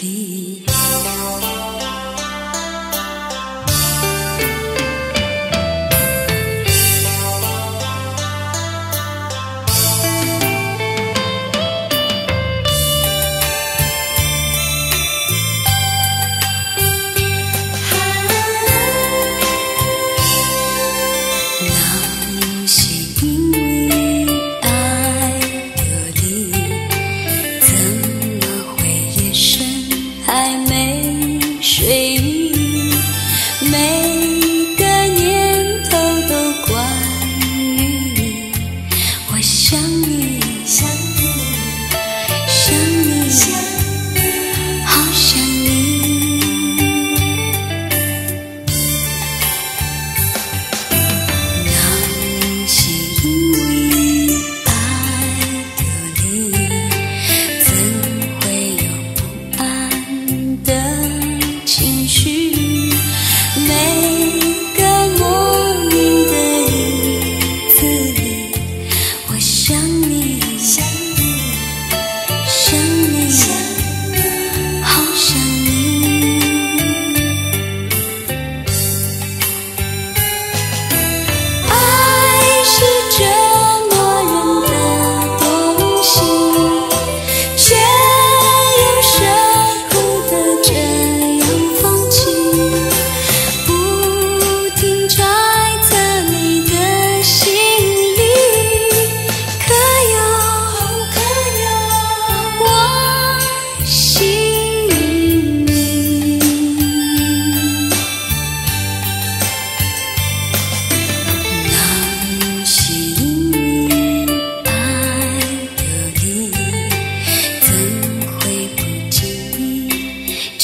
believe.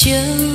you.